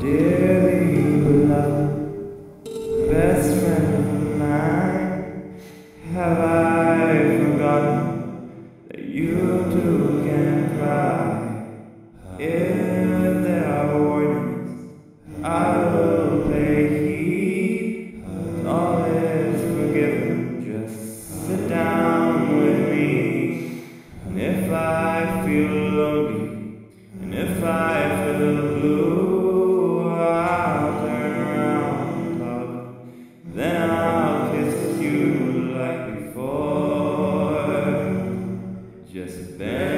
Dearly beloved, best friend of mine, have I forgotten that you too can cry? If there are warnings, I will pay heed. All is forgiven, just sit down with me. And if I feel lonely, and if I feel dessa ideia. Né?